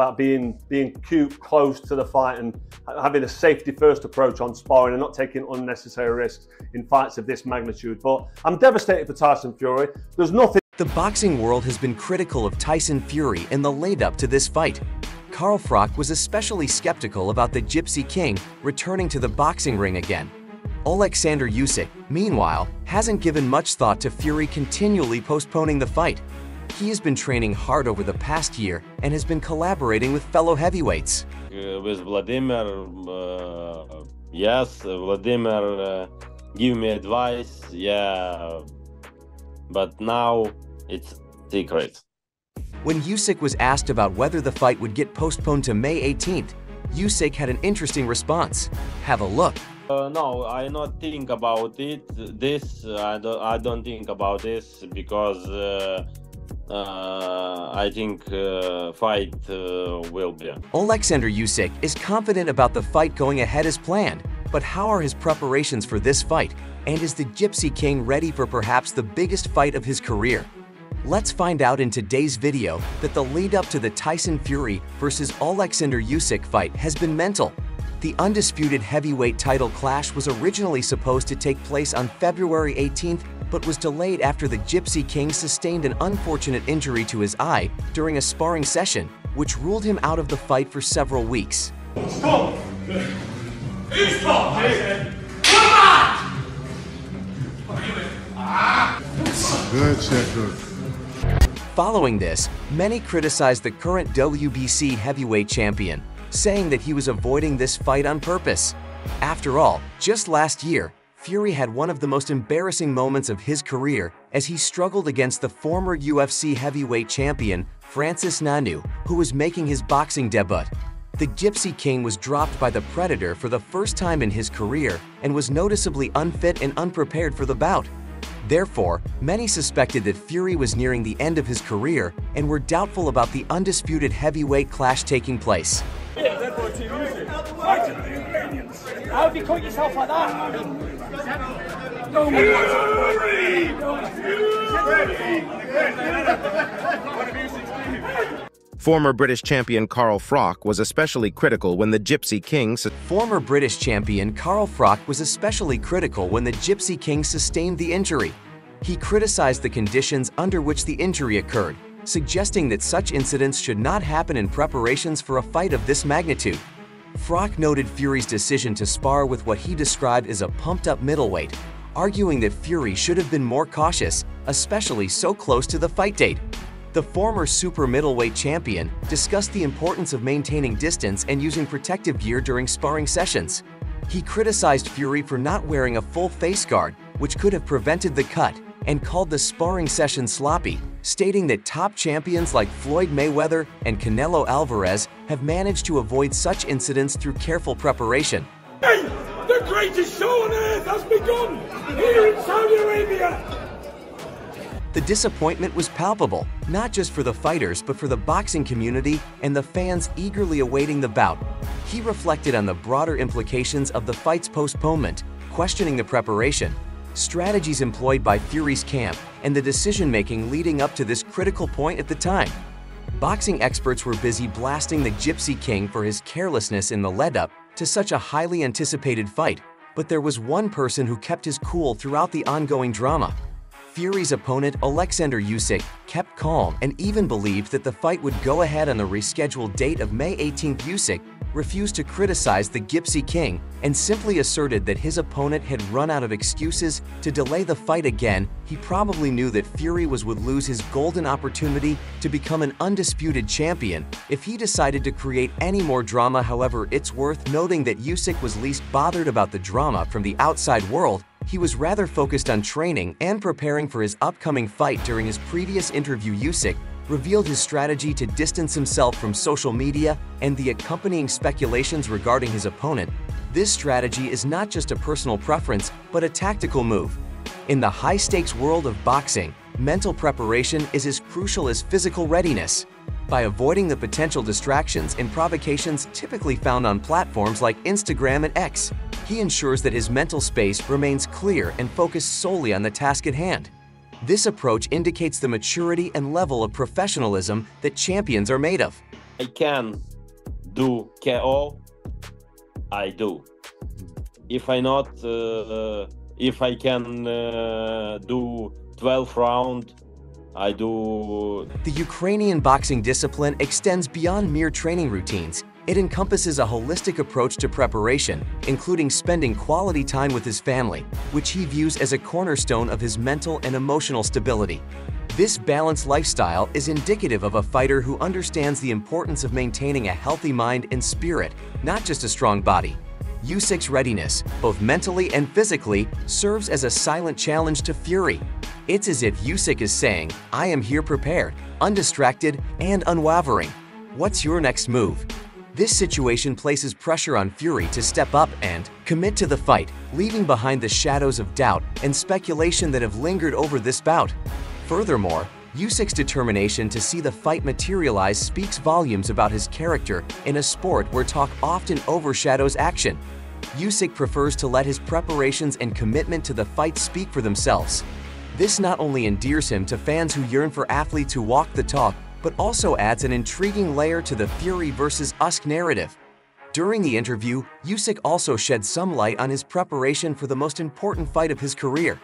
about being being cute, close to the fight, and having a safety first approach on sparring and not taking unnecessary risks in fights of this magnitude. But I'm devastated for Tyson Fury. There's nothing. The boxing world has been critical of Tyson Fury in the lead up to this fight. Carl Froch was especially skeptical about the Gypsy King returning to the boxing ring again. Alexander Usyk, meanwhile, hasn't given much thought to Fury continually postponing the fight. He has been training hard over the past year and has been collaborating with fellow heavyweights. Uh, with Vladimir, uh, yes, Vladimir uh, give me advice, yeah, but now it's secret. When Usyk was asked about whether the fight would get postponed to May 18th, Usyk had an interesting response. Have a look. Uh, no, I not think about it. This I don't. I don't think about this because uh, uh, I think uh, fight uh, will be. Alexander Usyk is confident about the fight going ahead as planned, but how are his preparations for this fight? And is the Gypsy King ready for perhaps the biggest fight of his career? Let's find out in today's video that the lead up to the Tyson Fury versus Alexander Usyk fight has been mental. The undisputed heavyweight title clash was originally supposed to take place on February 18th but was delayed after the Gypsy King sustained an unfortunate injury to his eye during a sparring session, which ruled him out of the fight for several weeks. Stop! Stop! Good shit, Following this, many criticized the current WBC heavyweight champion, saying that he was avoiding this fight on purpose. After all, just last year, Fury had one of the most embarrassing moments of his career as he struggled against the former UFC heavyweight champion Francis Ngannou, who was making his boxing debut. The Gypsy King was dropped by the Predator for the first time in his career and was noticeably unfit and unprepared for the bout. Therefore, many suspected that Fury was nearing the end of his career and were doubtful about the undisputed heavyweight clash taking place. How have you caught yourself like that? Former British champion Carl Froch was especially critical when the Gypsy King... Former British champion Carl Froch was especially critical when the Gypsy King sustained the injury. He criticized the conditions under which the injury occurred, suggesting that such incidents should not happen in preparations for a fight of this magnitude. Froch noted Fury's decision to spar with what he described as a pumped-up middleweight, arguing that Fury should have been more cautious, especially so close to the fight date. The former super middleweight champion discussed the importance of maintaining distance and using protective gear during sparring sessions. He criticized Fury for not wearing a full face guard, which could have prevented the cut, and called the sparring session sloppy, stating that top champions like Floyd Mayweather and Canelo Alvarez have managed to avoid such incidents through careful preparation. Hey, the greatest show on earth has begun here in Saudi Arabia! The disappointment was palpable, not just for the fighters but for the boxing community and the fans eagerly awaiting the bout. He reflected on the broader implications of the fight's postponement, questioning the preparation, strategies employed by Fury's camp, and the decision-making leading up to this critical point at the time. Boxing experts were busy blasting the Gypsy King for his carelessness in the lead-up to such a highly anticipated fight, but there was one person who kept his cool throughout the ongoing drama. Fury's opponent Alexander Usyk kept calm and even believed that the fight would go ahead on the rescheduled date of May 18. Usyk refused to criticize the Gypsy King and simply asserted that his opponent had run out of excuses to delay the fight again, he probably knew that Fury was would lose his golden opportunity to become an undisputed champion if he decided to create any more drama. However it's worth noting that Usyk was least bothered about the drama from the outside world. He was rather focused on training and preparing for his upcoming fight during his previous interview. Usyk revealed his strategy to distance himself from social media and the accompanying speculations regarding his opponent. This strategy is not just a personal preference, but a tactical move. In the high-stakes world of boxing, mental preparation is as crucial as physical readiness. By avoiding the potential distractions and provocations typically found on platforms like Instagram and X, he ensures that his mental space remains clear and focused solely on the task at hand. This approach indicates the maturity and level of professionalism that champions are made of. I can do KO, I do. If I not, uh, if I can uh, do 12 round, I do. The Ukrainian boxing discipline extends beyond mere training routines. It encompasses a holistic approach to preparation, including spending quality time with his family, which he views as a cornerstone of his mental and emotional stability. This balanced lifestyle is indicative of a fighter who understands the importance of maintaining a healthy mind and spirit, not just a strong body. Usyk's readiness, both mentally and physically, serves as a silent challenge to Fury. It's as if Usyk is saying, I am here prepared, undistracted, and unwavering. What's your next move? This situation places pressure on Fury to step up and commit to the fight, leaving behind the shadows of doubt and speculation that have lingered over this bout. Furthermore, Usyk's determination to see the fight materialize speaks volumes about his character in a sport where talk often overshadows action. Usyk prefers to let his preparations and commitment to the fight speak for themselves. This not only endears him to fans who yearn for athletes who walk the talk, but also adds an intriguing layer to the Fury versus Usyk narrative. During the interview, Usyk also shed some light on his preparation for the most important fight of his career,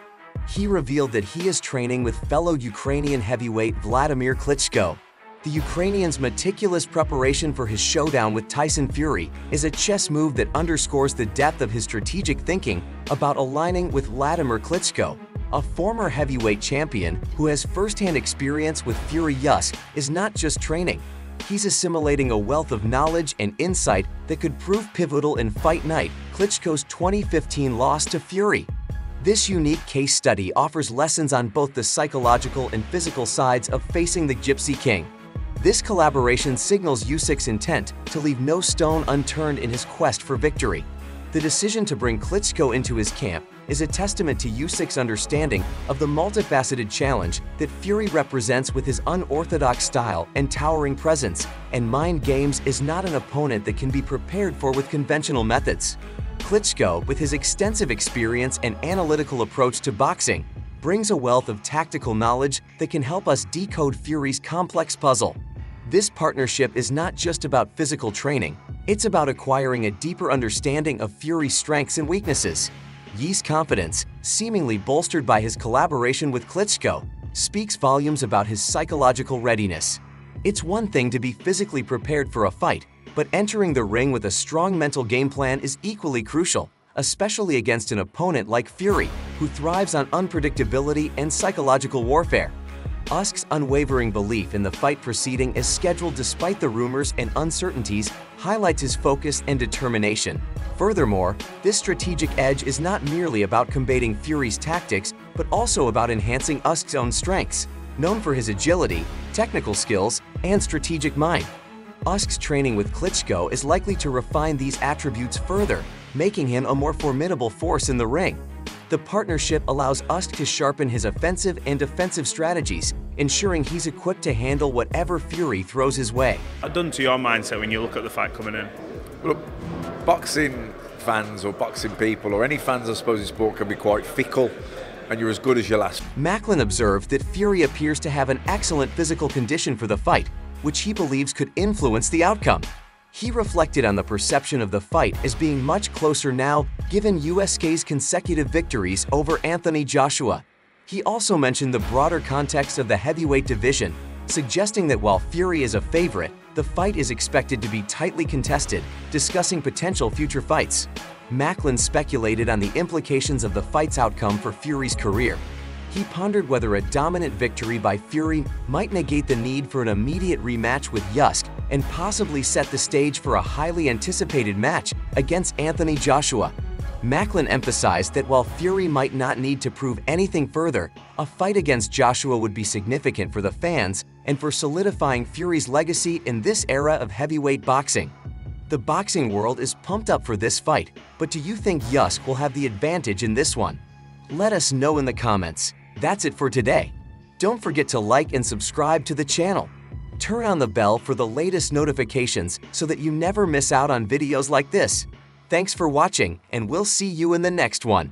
he revealed that he is training with fellow Ukrainian heavyweight Vladimir Klitschko. The Ukrainian's meticulous preparation for his showdown with Tyson Fury is a chess move that underscores the depth of his strategic thinking about aligning with Vladimir Klitschko. A former heavyweight champion who has first-hand experience with Fury Usyk is not just training. He's assimilating a wealth of knowledge and insight that could prove pivotal in Fight Night, Klitschko's 2015 loss to Fury. This unique case study offers lessons on both the psychological and physical sides of facing the Gypsy King. This collaboration signals Usyk's intent to leave no stone unturned in his quest for victory. The decision to bring Klitschko into his camp is a testament to Usyk's understanding of the multifaceted challenge that Fury represents with his unorthodox style and towering presence, and Mind Games is not an opponent that can be prepared for with conventional methods. Klitschko, with his extensive experience and analytical approach to boxing, brings a wealth of tactical knowledge that can help us decode Fury's complex puzzle. This partnership is not just about physical training, it's about acquiring a deeper understanding of Fury's strengths and weaknesses. Yi's confidence, seemingly bolstered by his collaboration with Klitschko, speaks volumes about his psychological readiness. It's one thing to be physically prepared for a fight, but entering the ring with a strong mental game plan is equally crucial, especially against an opponent like Fury, who thrives on unpredictability and psychological warfare. Usyk's unwavering belief in the fight proceeding is scheduled despite the rumors and uncertainties highlights his focus and determination. Furthermore, this strategic edge is not merely about combating Fury's tactics, but also about enhancing Usyk's own strengths, known for his agility, technical skills, and strategic mind. Usyk's training with Klitschko is likely to refine these attributes further, making him a more formidable force in the ring. The partnership allows Usyk to sharpen his offensive and defensive strategies, ensuring he's equipped to handle whatever Fury throws his way. I've done to your mindset when you look at the fight coming in? Look, boxing fans or boxing people or any fans, I suppose, in sport can be quite fickle and you're as good as your last. Macklin observed that Fury appears to have an excellent physical condition for the fight, which he believes could influence the outcome. He reflected on the perception of the fight as being much closer now given Usyk's consecutive victories over Anthony Joshua. He also mentioned the broader context of the heavyweight division, suggesting that while Fury is a favorite, the fight is expected to be tightly contested, discussing potential future fights. Macklin speculated on the implications of the fight's outcome for Fury's career, he pondered whether a dominant victory by Fury might negate the need for an immediate rematch with Usyk and possibly set the stage for a highly anticipated match against Anthony Joshua. Macklin emphasized that while Fury might not need to prove anything further, a fight against Joshua would be significant for the fans and for solidifying Fury's legacy in this era of heavyweight boxing. The boxing world is pumped up for this fight, but do you think Usyk will have the advantage in this one? Let us know in the comments. That's it for today. Don't forget to like and subscribe to the channel. Turn on the bell for the latest notifications so that you never miss out on videos like this. Thanks for watching, and we'll see you in the next one.